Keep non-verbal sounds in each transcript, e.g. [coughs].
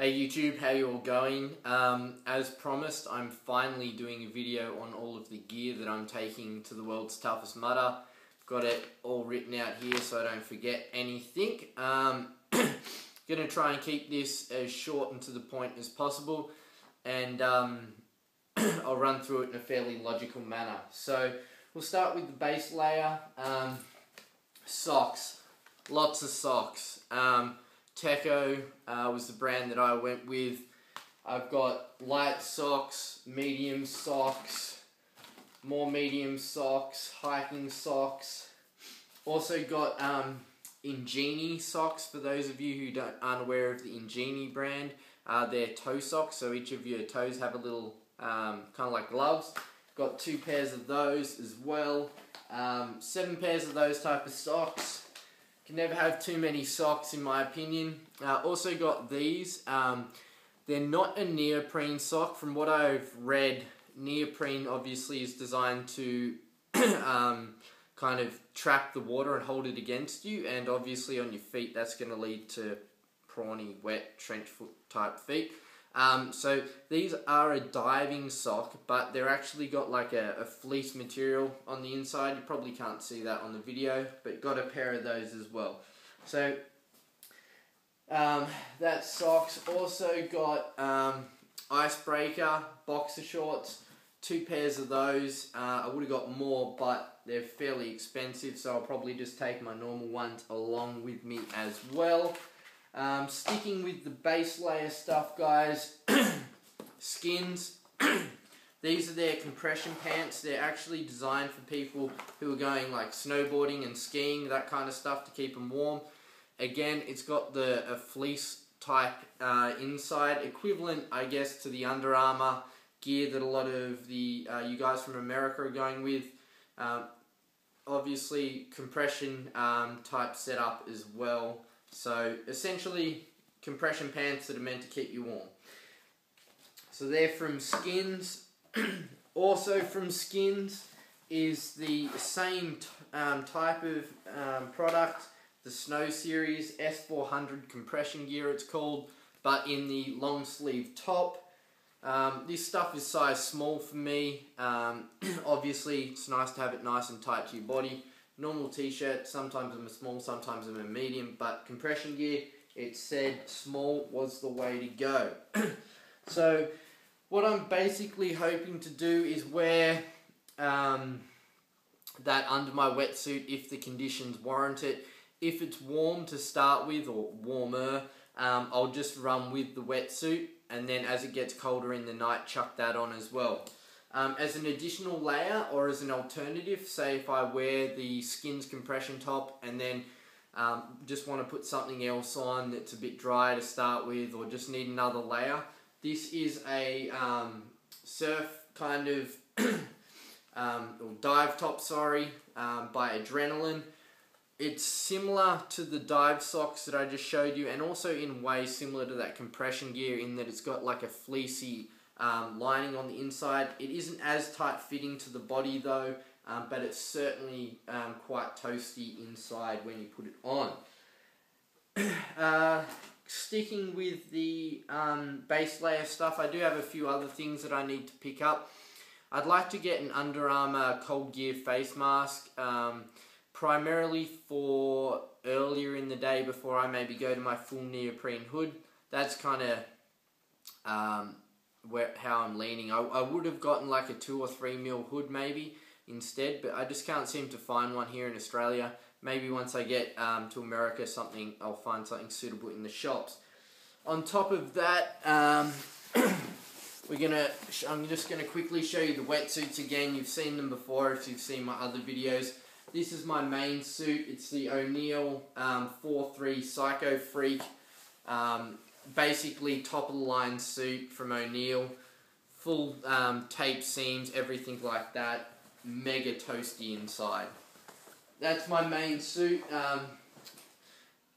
Hey YouTube, how you all going? Um, as promised, I'm finally doing a video on all of the gear that I'm taking to the world's toughest mudder. Got it all written out here so I don't forget anything. Um, [coughs] gonna try and keep this as short and to the point as possible, and um, [coughs] I'll run through it in a fairly logical manner. So we'll start with the base layer. Um, socks, lots of socks. Um, Teko uh, was the brand that I went with. I've got light socks, medium socks, more medium socks, hiking socks. Also got um, Injinji socks for those of you who don't aren't aware of the Injinji brand. Uh, they're toe socks, so each of your toes have a little um, kind of like gloves. Got two pairs of those as well. Um, seven pairs of those type of socks. Can never have too many socks in my opinion. Uh, also got these. Um, they're not a neoprene sock. From what I've read, neoprene obviously is designed to [clears throat] um, kind of trap the water and hold it against you. And obviously on your feet, that's going to lead to prawny, wet, trench foot type feet. Um, so these are a diving sock, but they're actually got like a, a, fleece material on the inside. You probably can't see that on the video, but got a pair of those as well. So um, that socks also got um, icebreaker boxer shorts, two pairs of those. Uh, I would have got more, but they're fairly expensive, so I'll probably just take my normal ones along with me as well. Um, sticking with the base layer stuff, guys. [clears throat] skins. [clears throat] These are their compression pants. They're actually designed for people who are going like snowboarding and skiing, that kind of stuff to keep them warm. Again, it's got the fleece type uh, inside, equivalent, I guess, to the Under Armour gear that a lot of the uh, you guys from America are going with. Um, obviously, compression um, type setup as well. So essentially compression pants that are meant to keep you warm. So they're from Skins. [clears throat] also from Skins is the same um, type of um, product, the Snow Series S400 compression gear it's called, but in the long sleeve top. Um, this stuff is size small for me. Um, [clears throat] obviously, it's nice to have it nice and tight to your body normal t-shirt, sometimes I'm a small, sometimes I'm a medium, but compression gear, it said small was the way to go. [clears throat] so what I'm basically hoping to do is wear um, that under my wetsuit if the conditions warrant it. If it's warm to start with, or warmer, um, I'll just run with the wetsuit, and then as it gets colder in the night, chuck that on as well. Um, as an additional layer or as an alternative, say if I wear the skins compression top and then um, just want to put something else on that's a bit dry to start with or just need another layer, this is a um, surf kind of [clears throat] um, or dive top, sorry, um, by Adrenalin. It's similar to the dive socks that I just showed you and also in ways similar to that compression gear in that it's got like a fleecy um, lining on the inside. It isn't as tight fitting to the body though, um, but it's certainly um, quite toasty inside when you put it on. [clears throat] uh, sticking with the um, base layer stuff, I do have a few other things that I need to pick up. I'd like to get an Under Armour Cold Gear face mask, um, primarily for earlier in the day before I maybe go to my full neoprene hood. That's kind of um, where how I'm leaning. I, I would have gotten like a two or three mil hood maybe instead, but I just can't seem to find one here in Australia. Maybe once I get um, to America, something I'll find something suitable in the shops. On top of that, um, [coughs] we're gonna. I'm just gonna quickly show you the wetsuits again. You've seen them before if you've seen my other videos. This is my main suit. It's the O'Neill um, 4-3 Psycho Freak. Um, basically top of the line suit from O'Neill, full um, tape seams, everything like that, mega toasty inside. That's my main suit um,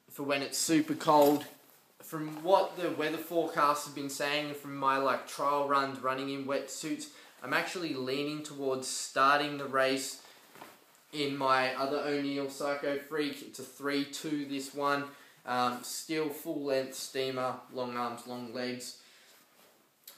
for when it's super cold. From what the weather forecast has been saying, from my like trial runs running in wetsuits, I'm actually leaning towards starting the race in my other O'Neill Psycho Freak. It's a 3-2 this one Um, still full length steamer, long arms, long legs.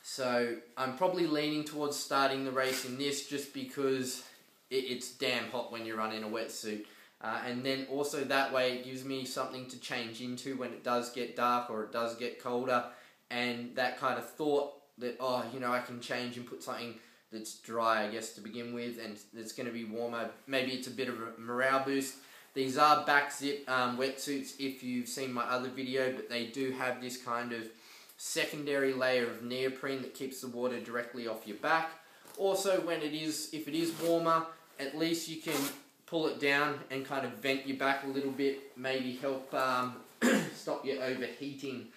So I'm probably leaning towards starting the race in this just because it, it's damn hot when you're running a wetsuit. Uh, and then also that way it gives me something to change into when it does get dark or it does get colder. And that kind of thought that, oh, you know, I can change and put something that's dry, I guess, to begin with, and it's going to be warmer. Maybe it's a bit of a morale boost. These are back zip um, wetsuits if you've seen my other video, but they do have this kind of secondary layer of neoprene that keeps the water directly off your back. Also, when it is, if it is warmer, at least you can pull it down and kind of vent your back a little bit, maybe help um, [clears throat] stop you overheating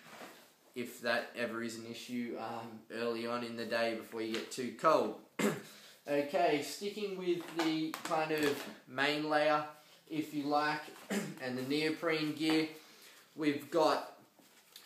if that ever is an issue um, early on in the day before you get too cold. [clears throat] okay, sticking with the kind of main layer, if you like, [clears throat] and the neoprene gear, we've got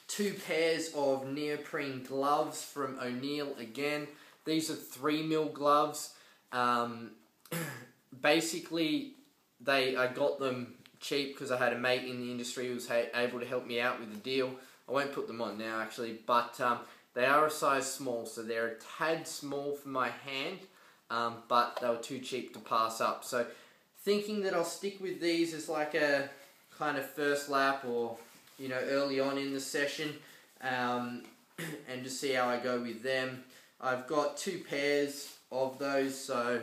two pairs of neoprene gloves from O'Neill again. These are 3 mil gloves. Um, [clears throat] basically, they I got them cheap because I had a mate in the industry who was able to help me out with the deal. I won't put them on now actually, but um, they are a size small, so they're a tad small for my hand, um, but they were too cheap to pass up. So thinking that I'll stick with these as like a kind of first lap or you know early on in the session um, [clears throat] and just see how I go with them. I've got two pairs of those so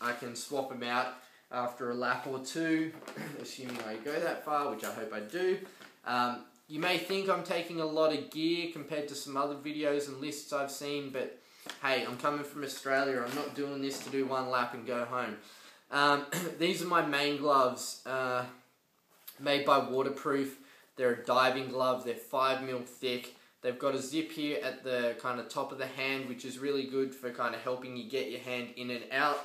I can swap them out after a lap or two [clears throat] assuming I go that far which I hope I do. Um, you may think I'm taking a lot of gear compared to some other videos and lists I've seen but hey I'm coming from Australia I'm not doing this to do one lap and go home. Um, [clears throat] these are my main gloves, uh, made by Waterproof. They're a diving glove. They're five mil thick. They've got a zip here at the kind of top of the hand, which is really good for kind of helping you get your hand in and out,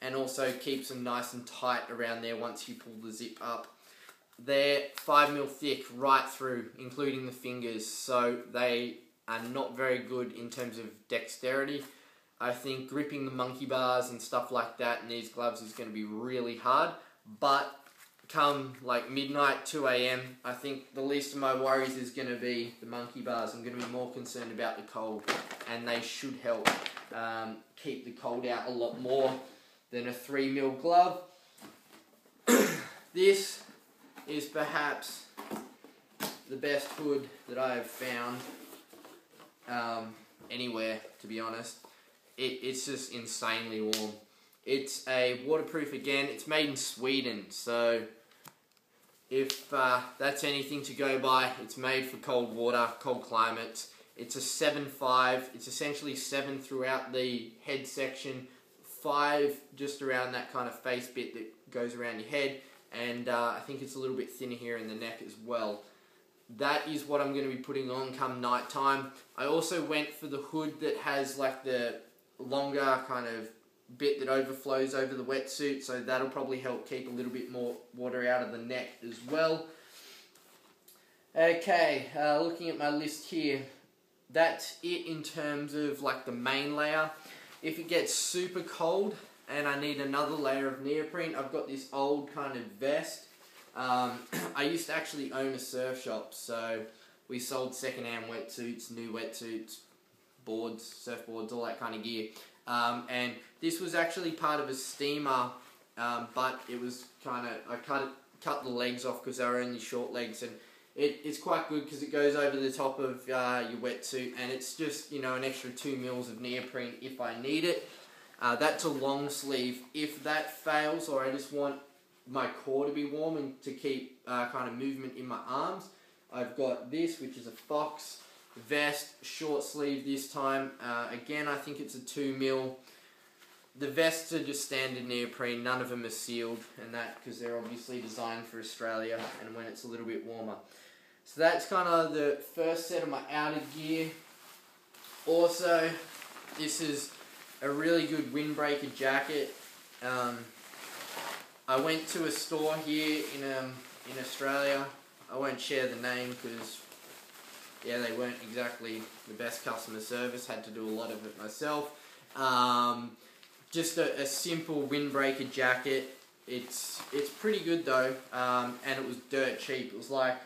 and also keeps them nice and tight around there once you pull the zip up. They're five mil thick right through, including the fingers, so they are not very good in terms of dexterity. I think gripping the monkey bars and stuff like that in these gloves is going to be really hard. But come like midnight, 2 a.m., I think the least of my worries is going to be the monkey bars. I'm going to be more concerned about the cold, and they should help um, keep the cold out a lot more than a 3 mil glove. [clears throat] this is perhaps the best hood that I have found um, anywhere, to be honest it, it's just insanely warm. It's a waterproof again. It's made in Sweden, so if uh, that's anything to go by, it's made for cold water, cold climates. It's a 7.5. It's essentially 7 throughout the head section, 5 just around that kind of face bit that goes around your head, and uh, I think it's a little bit thinner here in the neck as well. That is what I'm going to be putting on come night time. I also went for the hood that has like the longer kind of bit that overflows over the wetsuit, so that'll probably help keep a little bit more water out of the neck as well. Okay, uh, looking at my list here, that's it in terms of like the main layer. If it gets super cold and I need another layer of neoprene, I've got this old kind of vest. Um, [clears throat] I used to actually own a surf shop, so we sold secondhand wetsuits, new wetsuits, boards, surfboards, all that kind of gear. Um, and this was actually part of a steamer, um, but it was kind of I cut cut the legs off because they were only short legs, and it, it's quite good because it goes over the top of uh, your wetsuit, and it's just you know an extra two mils of neoprene if I need it. Uh, that's a long sleeve. If that fails, or I just want my core to be warm and to keep uh, kind of movement in my arms, I've got this, which is a Fox vest, short sleeve this time. Uh, again, I think it's a 2 mil. The vests are just standard neoprene, none of them are sealed, and that because they're obviously designed for Australia and when it's a little bit warmer. So that's kind of the first set of my outer gear. Also, this is a really good windbreaker jacket. Um, I went to a store here in um, in Australia. I won't share the name because yeah, they weren't exactly the best customer service. Had to do a lot of it myself. Um, just a, a, simple windbreaker jacket. It's it's pretty good though, um, and it was dirt cheap. It was like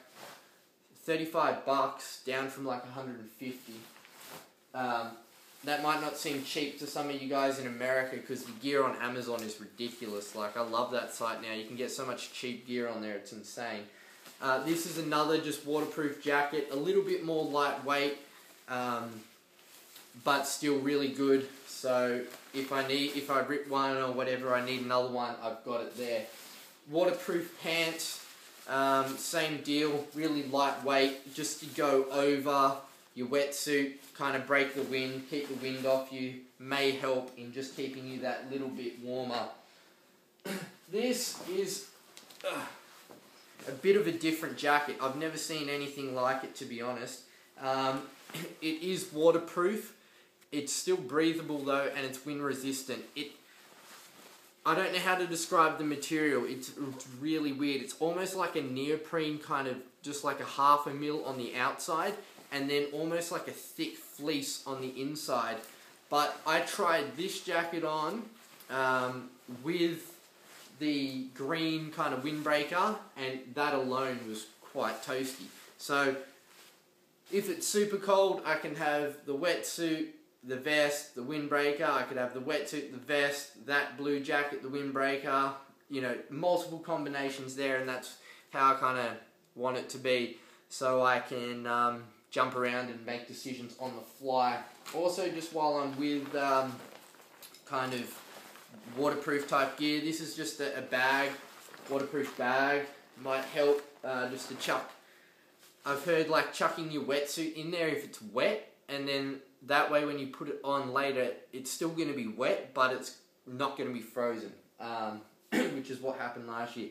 35 bucks down from like 150. Um, that might not seem cheap to some of you guys in America because the gear on Amazon is ridiculous. Like, I love that site now. You can get so much cheap gear on there, it's insane. Uh, this is another just waterproof jacket, a little bit more lightweight, um, but still really good. So if I need, if I rip one or whatever, I need another one, I've got it there. Waterproof pants, um, same deal, really lightweight, just to go over your wetsuit, kind of break the wind, keep the wind off you, may help in just keeping you that little bit warmer. [clears throat] this is uh, a bit of a different jacket. I've never seen anything like it to be honest. Um, [clears throat] it is waterproof. It's still breathable though and it's wind resistant. It I don't know how to describe the material. It's, it's really weird. It's almost like a neoprene kind of just like a half a mil on the outside and then almost like a thick fleece on the inside. But I tried this jacket on um, with the green kind of windbreaker, and that alone was quite toasty. So if it's super cold, I can have the wetsuit, the vest, the windbreaker. I could have the wetsuit, the vest, that blue jacket, the windbreaker. You know, multiple combinations there, and that's how I kind of want it to be. So I can um, jump around and make decisions on the fly. Also, just while I'm with um, kind of waterproof type gear, this is just a, a bag, waterproof bag. Might help uh, just to chuck. I've heard like chucking your wetsuit in there if it's wet, and then that way when you put it on later, it's still going to be wet, but it's not going to be frozen, um, [clears throat] which is what happened last year.